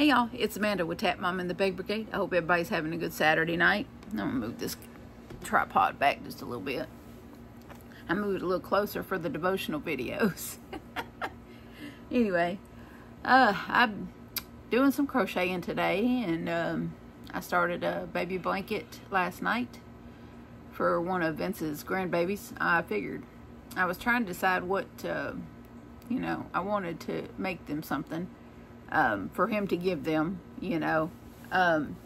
Hey y'all, it's Amanda with Tatmom and the Beg Brigade. I hope everybody's having a good Saturday night. I'm gonna move this tripod back just a little bit. I moved a little closer for the devotional videos. anyway, uh, I'm doing some crocheting today and um, I started a baby blanket last night for one of Vince's grandbabies. I figured I was trying to decide what, uh, you know, I wanted to make them something um, for him to give them, you know, um,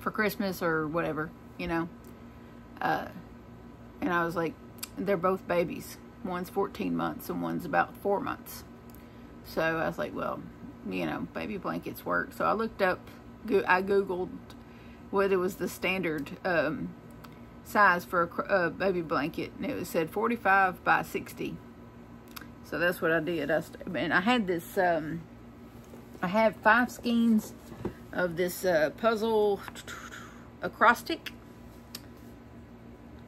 for Christmas or whatever, you know. Uh, and I was like, they're both babies. One's 14 months and one's about four months. So I was like, well, you know, baby blankets work. So I looked up, I Googled what it was the standard um, size for a, a baby blanket. And it said 45 by 60. So that's what I did. I, and I had this, um, I have five skeins of this uh, puzzle acrostic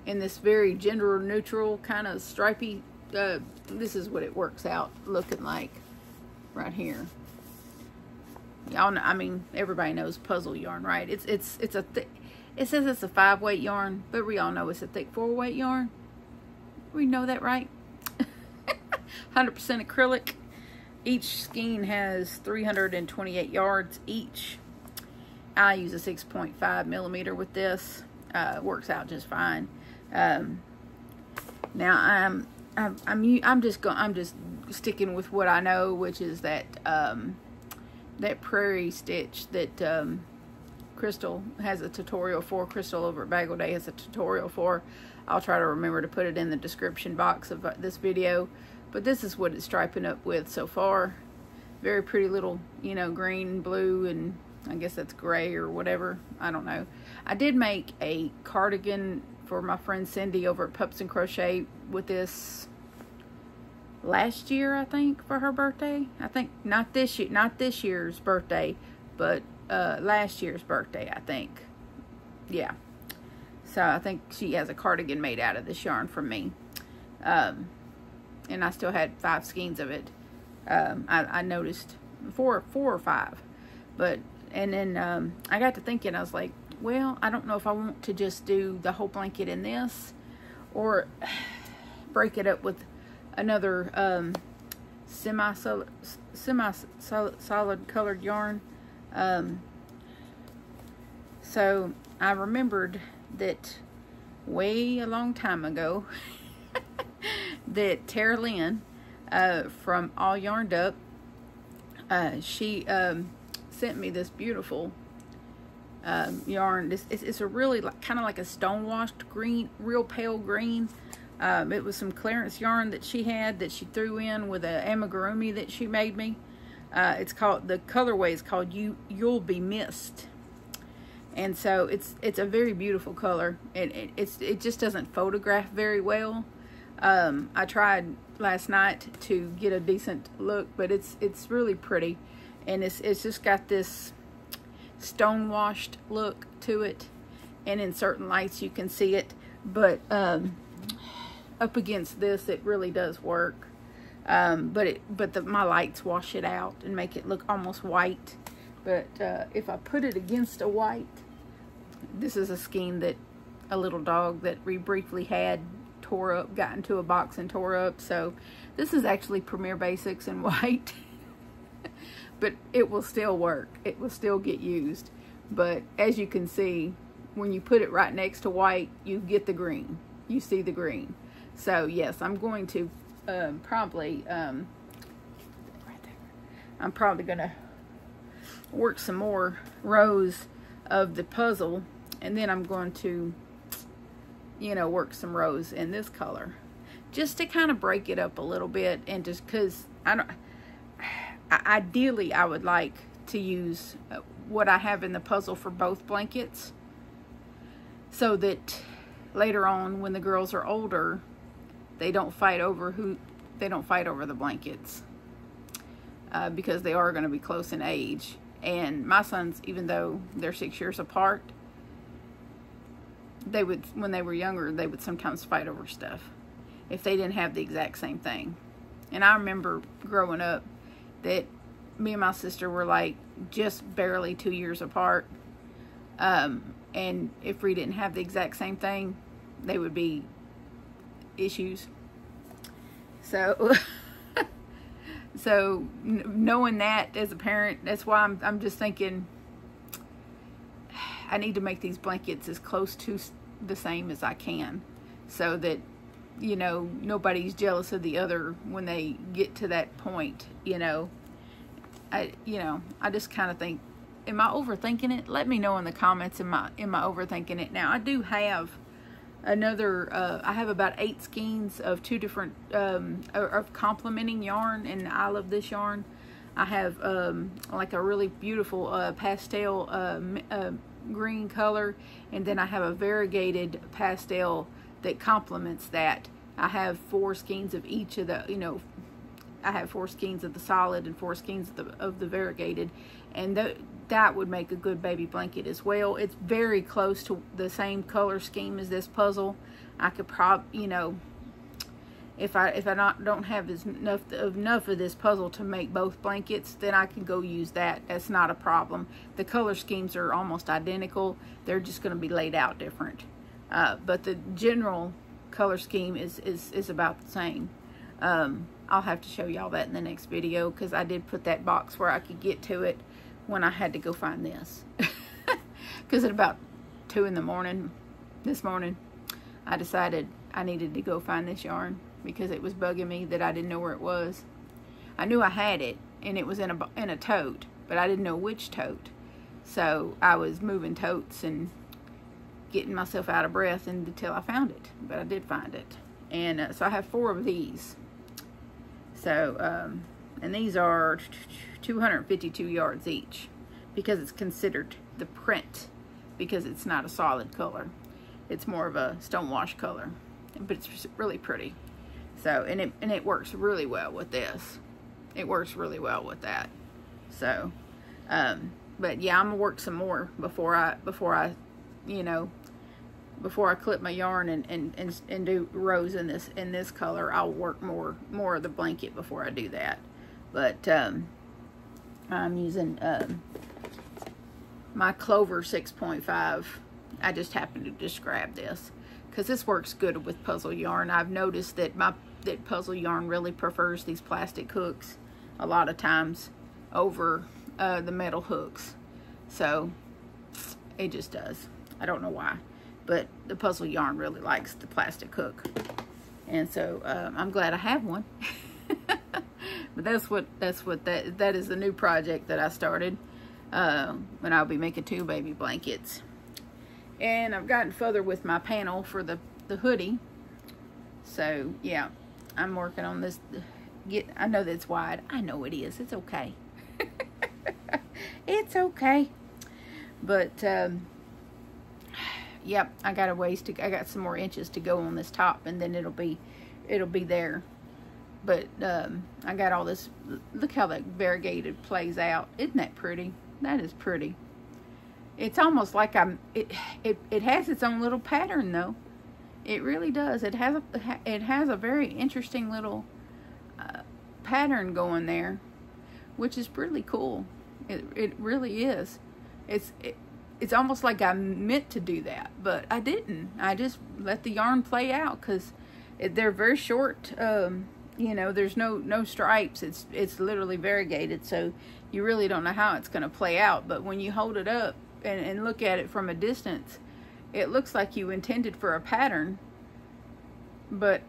in this very gender neutral kind of stripy uh, this is what it works out looking like right here. Y'all know I mean everybody knows puzzle yarn right? It's it's it's a it says it's a five weight yarn but we all know it's a thick four weight yarn. We know that right? 100% acrylic each skein has 328 yards each. I use a 6.5 millimeter with this. Uh, works out just fine. Um, now I'm I'm I'm I'm just going I'm just sticking with what I know, which is that um, that prairie stitch that um, Crystal has a tutorial for. Crystal over at Bag-O-Day has a tutorial for. I'll try to remember to put it in the description box of uh, this video. But this is what it's striping up with so far. Very pretty little, you know, green, blue, and I guess that's gray or whatever. I don't know. I did make a cardigan for my friend Cindy over at Pups and Crochet with this last year, I think, for her birthday. I think not this year, not this year's birthday, but uh, last year's birthday, I think. Yeah. So I think she has a cardigan made out of this yarn from me. Um, and I still had five skeins of it. Um, I, I, noticed four, four or five, but and then um, I got to thinking. I was like, well, I don't know if I want to just do the whole blanket in this, or break it up with another um, semi solid, semi solid colored yarn. Um, so I remembered that way a long time ago. that Tara Lynn uh, from All Yarned Up, uh, she um, sent me this beautiful um, yarn. This it's, it's, a really like, kind of like a stone washed green, real pale green. Um, it was some clearance yarn that she had that she threw in with a amigurumi that she made me. Uh, it's called the colorway is called you you'll be missed and so it's it's a very beautiful color and it, it's it just doesn't photograph very well um, I tried last night to get a decent look, but it's it's really pretty, and it's it's just got this stone washed look to it, and in certain lights you can see it, but um, up against this it really does work. Um, but it but the, my lights wash it out and make it look almost white. But uh, if I put it against a white, this is a skein that a little dog that we briefly had tore up, got into a box and tore up. So this is actually Premier Basics in white. but it will still work. It will still get used. But as you can see, when you put it right next to white, you get the green. You see the green. So yes, I'm going to um, probably, um, right I'm probably going to work some more rows of the puzzle and then I'm going to you know, work some rows in this color. Just to kind of break it up a little bit and just because I don't, ideally I would like to use uh, what I have in the puzzle for both blankets so that later on when the girls are older they don't fight over who they don't fight over the blankets uh, because they are going to be close in age. And my sons even though they're six years apart they would, when they were younger, they would sometimes fight over stuff if they didn't have the exact same thing. And I remember growing up that me and my sister were like just barely two years apart. Um, and if we didn't have the exact same thing, they would be issues. So, so knowing that as a parent, that's why I'm, I'm just thinking I need to make these blankets as close to the same as I can so that you know nobody's jealous of the other when they get to that point you know? I you know I just kind of think am I overthinking it? Let me know in the comments am I am I overthinking it? Now I do have another uh, I have about eight skeins of two different um, of complementing yarn and I love this yarn. I have um, like a really beautiful uh, pastel uh, uh green color and then I have a variegated pastel that complements that. I have four skeins of each of the, you know, I have four skeins of the solid and four skeins of the, of the variegated and th that would make a good baby blanket as well. It's very close to the same color scheme as this puzzle. I could prob, you know, if I if I not don't have enough enough of this puzzle to make both blankets, then I can go use that. That's not a problem. The color schemes are almost identical. They're just going to be laid out different. Uh, but the general color scheme is is is about the same. Um, I'll have to show y'all that in the next video because I did put that box where I could get to it when I had to go find this. Because at about two in the morning this morning, I decided I needed to go find this yarn because it was bugging me that I didn't know where it was. I knew I had it and it was in a, in a tote, but I didn't know which tote. So I was moving totes and getting myself out of breath until I found it, but I did find it. And uh, so I have four of these. So, um, and these are 252 yards each because it's considered the print because it's not a solid color. It's more of a stonewash color, but it's really pretty. So, and it, and it works really well with this. It works really well with that. So, um, but yeah, I'm gonna work some more before I, before I, you know, before I clip my yarn and, and, and, and do rows in this, in this color, I'll work more, more of the blanket before I do that. But, um, I'm using, um, my Clover 6.5. I just happened to just grab this because this works good with puzzle yarn. I've noticed that my that puzzle yarn really prefers these plastic hooks a lot of times over uh, the metal hooks. So it just does. I don't know why, but the puzzle yarn really likes the plastic hook. And so um, I'm glad I have one. but that's what that's what that that is the new project that I started. And I'll be making two baby blankets. And I've gotten further with my panel for the, the hoodie. So, yeah, I'm working on this. Get I know that's wide. I know it is. It's okay. it's okay. But, um, yep, I got a ways to, I got some more inches to go on this top and then it'll be, it'll be there. But, um, I got all this, look how that variegated plays out. Isn't that pretty? That is pretty. It's almost like I'm, it, it, it has its own little pattern though. It really does. It has a, it has a very interesting little uh, pattern going there, which is pretty cool. It, it really is. It's, it, it's almost like I meant to do that, but I didn't. I just let the yarn play out because they're very short. Um, you know, there's no no stripes. It's it's literally variegated, so you really don't know how it's going to play out. But when you hold it up and, and look at it from a distance, it looks like you intended for a pattern, but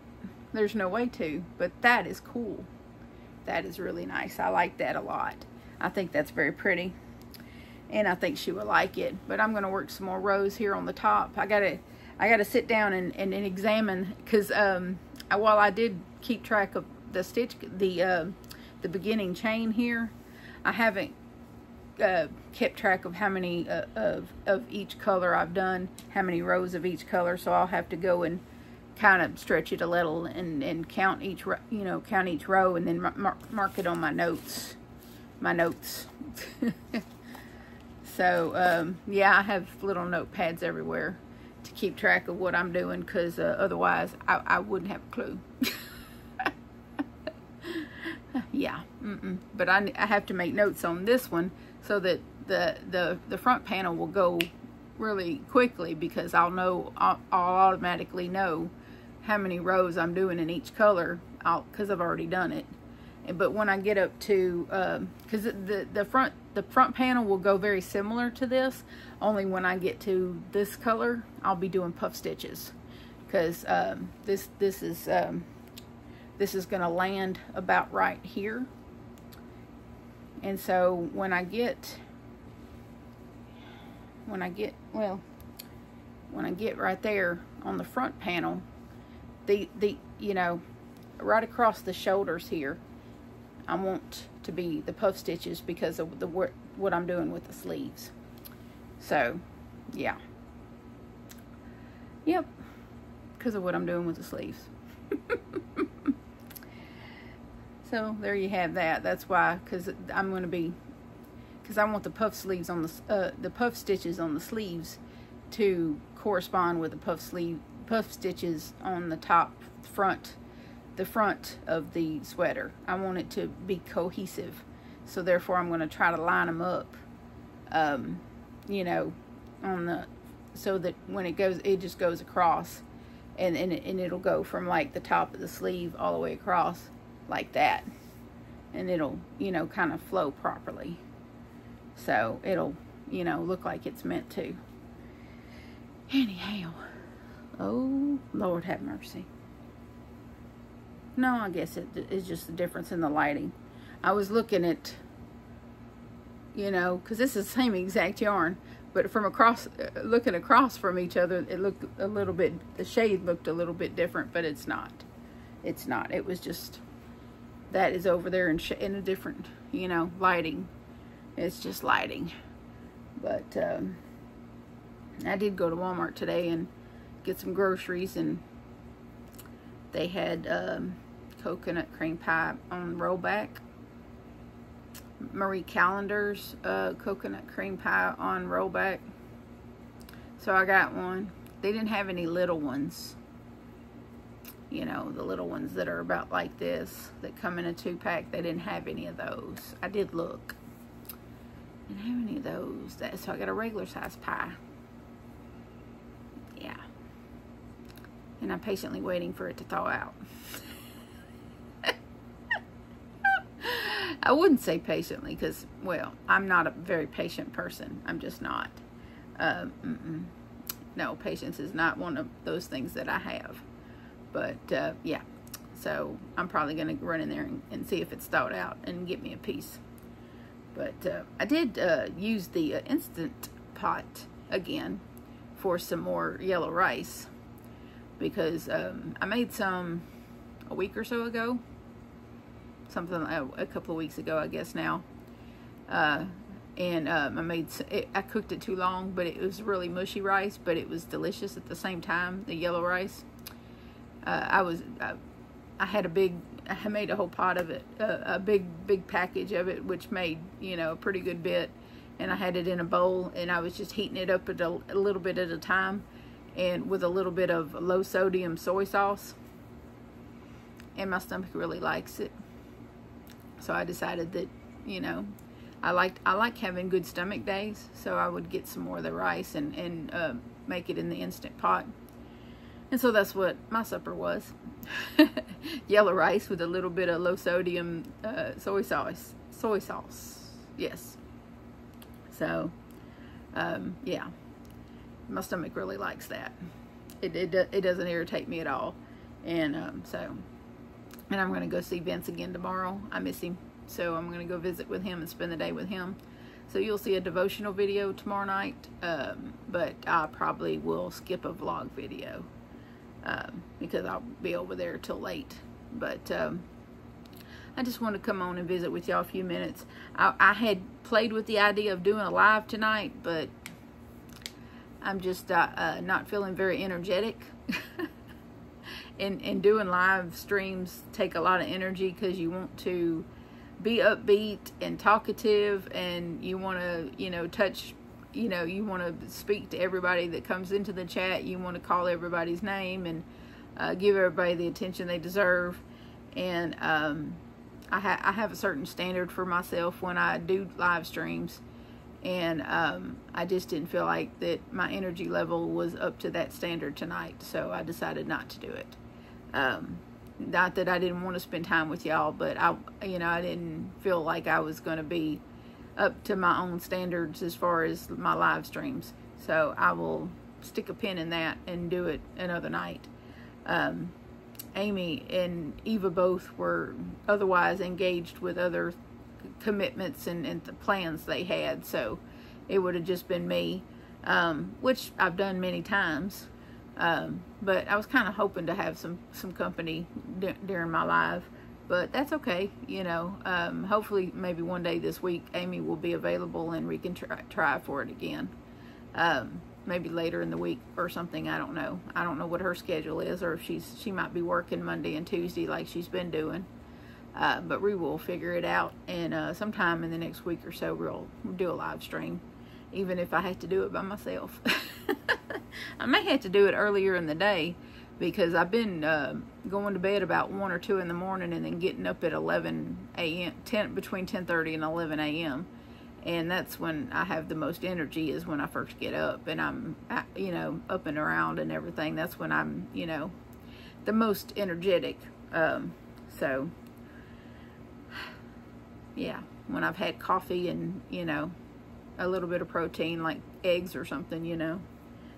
there's no way to. But that is cool. That is really nice. I like that a lot. I think that's very pretty. And I think she will like it. But I'm going to work some more rows here on the top. I got to I got to sit down and, and, and examine because um, while I did keep track of the stitch, the uh, the beginning chain here, I haven't uh, kept track of how many uh, of, of each color I've done, how many rows of each color, so I'll have to go and kind of stretch it a little and, and count each, you know, count each row and then mark, mark it on my notes, my notes. so, um, yeah, I have little notepads everywhere to keep track of what I'm doing because uh, otherwise I, I wouldn't have a clue. yeah. Mm Mm-mm. But I, I have to make notes on this one so that the, the, the front panel will go really quickly because I'll know, I'll, I'll automatically know how many rows I'm doing in each color because I've already done it. But when I get up to, because um, the, the front the front panel will go very similar to this, only when I get to this color, I'll be doing puff stitches because um, this this is um, this is going to land about right here. And so when I get when I get well when I get right there on the front panel the the you know right across the shoulders here I want to be the puff stitches because of the what what I'm doing with the sleeves. So yeah. Yep. Because of what I'm doing with the sleeves so there you have that. That's why because I'm going to be because I want the puff sleeves on the uh, the puff stitches on the sleeves to correspond with the puff sleeve puff stitches on the top front the front of the sweater. I want it to be cohesive. So therefore I'm going to try to line them up um, you know on the so that when it goes it just goes across and and, and it'll go from like the top of the sleeve all the way across like that. And it'll you know kind of flow properly. So it'll you know look like it's meant to. Anyhow. Oh lord have mercy. No i guess it is just the difference in the lighting. I was looking at you know because this is the same exact yarn but from across uh, looking across from each other it looked a little bit the shade looked a little bit different but it's not. It's not. It was just that is over there in, in a different you know lighting it's just lighting. But um, I did go to Walmart today and get some groceries and they had um, coconut cream pie on rollback. Marie Callender's uh, coconut cream pie on rollback. So I got one. They didn't have any little ones. You know, the little ones that are about like this that come in a two pack. They didn't have any of those. I did look. Didn't have any of those. That, so I got a regular size pie. Yeah. And I'm patiently waiting for it to thaw out. I wouldn't say patiently because, well, I'm not a very patient person. I'm just not. Um, mm -mm. No, patience is not one of those things that I have. But, uh, yeah. So I'm probably going to run in there and, and see if it's thawed out and get me a piece. But uh, I did uh, use the uh, Instant Pot again for some more yellow rice because um, I made some a week or so ago. Something uh, a couple of weeks ago, I guess now. Uh, and um, I made it, I cooked it too long, but it was really mushy rice, but it was delicious at the same time. The yellow rice. Uh, I was I, I had a big I made a whole pot of it, a, a big, big package of it, which made, you know, a pretty good bit. And I had it in a bowl and I was just heating it up a, a little bit at a time and with a little bit of low sodium soy sauce. And my stomach really likes it. So I decided that, you know, I liked I like having good stomach days, so I would get some more of the rice and and uh, make it in the instant pot. And so that's what my supper was. Yellow rice with a little bit of low sodium uh, soy sauce. Soy sauce. Yes. So, um, yeah. My stomach really likes that. It, it, it doesn't irritate me at all. And um, so, and I'm going to go see Vince again tomorrow. I miss him. So I'm going to go visit with him and spend the day with him. So you'll see a devotional video tomorrow night, um, but I probably will skip a vlog video because I'll be over there till late. But um, I just want to come on and visit with y'all a few minutes. I, I, had played with the idea of doing a live tonight, but I'm just uh, uh, not feeling very energetic. and, and doing live streams take a lot of energy because you want to be upbeat and talkative and you want to, you know, touch you know, you want to speak to everybody that comes into the chat. You want to call everybody's name and uh, give everybody the attention they deserve. And um, I, ha- I have a certain standard for myself when I do live streams, and um, I just didn't feel like that my energy level was up to that standard tonight, so I decided not to do it. Um, not that I didn't want to spend time with y'all, but I, you know, I didn't feel like I was going to be up to my own standards as far as my live streams. So I will stick a pin in that and do it another night. Um, Amy and Eva both were otherwise engaged with other commitments and, and the plans they had, so it would have just been me, um, which I've done many times. Um, but I was kind of hoping to have some some company during my live, but that's okay. You know, um, hopefully maybe one day this week Amy will be available and we can try, try for it again. Maybe later in the week or something. I don't know. I don't know what her schedule is, or if she's she might be working Monday and Tuesday like she's been doing. Uh, but we will figure it out, and uh, sometime in the next week or so we'll do a live stream, even if I have to do it by myself. I may have to do it earlier in the day because I've been uh, going to bed about one or two in the morning and then getting up at 11 a.m. 10 between 10:30 and 11 a.m and that's when I have the most energy is when I first get up and I'm you know up and around and everything. That's when I'm you know the most energetic um, so yeah when I've had coffee and you know a little bit of protein like eggs or something you know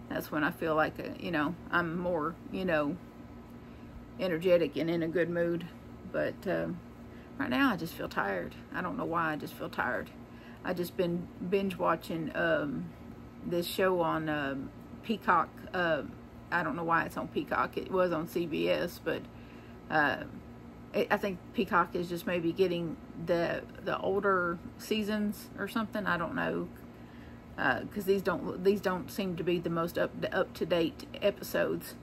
that's when I feel like uh, you know I'm more you know energetic and in a good mood. But um, right now I just feel tired. I don't know why I just feel tired I just been binge watching um, this show on uh, Peacock. Uh, I don't know why it's on Peacock. It was on CBS, but uh, I think Peacock is just maybe getting the the older seasons or something. I don't know because uh, these don't these don't seem to be the most up up to date episodes.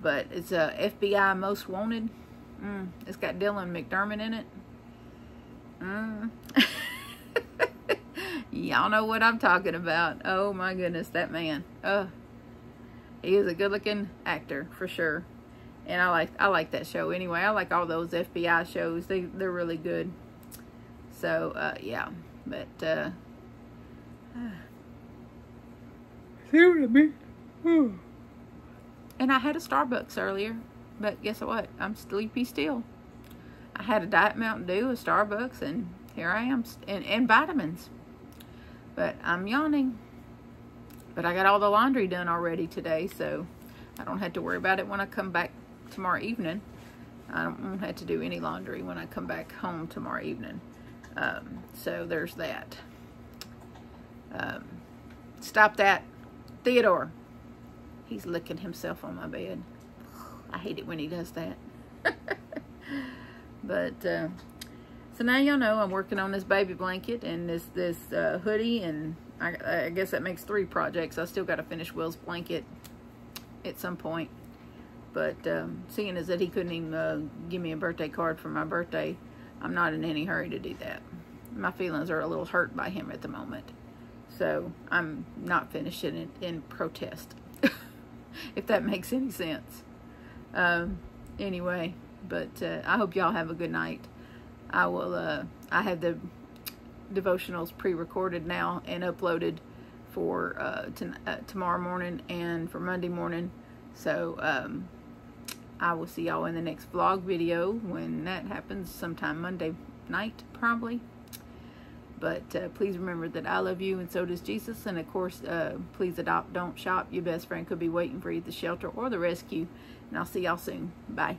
But it's a uh, FBI Most Wanted. Mm, it's got Dylan McDermott in it. Mm. Y'all know what I'm talking about. Oh my goodness, that man. Oh, he is a good-looking actor for sure. And I like I like that show anyway. I like all those FBI shows. They they're really good. So uh, yeah, but uh, see what I mean? And I had a Starbucks earlier, but guess what? I'm sleepy still. I had a Diet Mountain Dew, a Starbucks, and here I am, and, and vitamins. But I'm yawning. But I got all the laundry done already today, so I don't have to worry about it when I come back tomorrow evening. I don't have to do any laundry when I come back home tomorrow evening. Um, so there's that. Um, stop that. Theodore. He's licking himself on my bed. I hate it when he does that. but uh, so now y'all know I'm working on this baby blanket and this this uh, hoodie and I, I, guess that makes three projects. I still got to finish Will's blanket at some point. But um, seeing as that he couldn't even uh, give me a birthday card for my birthday, I'm not in any hurry to do that. My feelings are a little hurt by him at the moment. So I'm not finishing it in protest. if that makes any sense. Um, anyway, but uh, I hope y'all have a good night. I will, uh, I have the devotionals pre-recorded now and uploaded for uh, uh, tomorrow morning and for Monday morning. So um, I will see y'all in the next vlog video when that happens, sometime Monday night probably. But uh, please remember that I love you and so does Jesus. And of course, uh, please adopt, don't shop. Your best friend could be waiting for you at the shelter or the rescue. And I'll see y'all soon. Bye.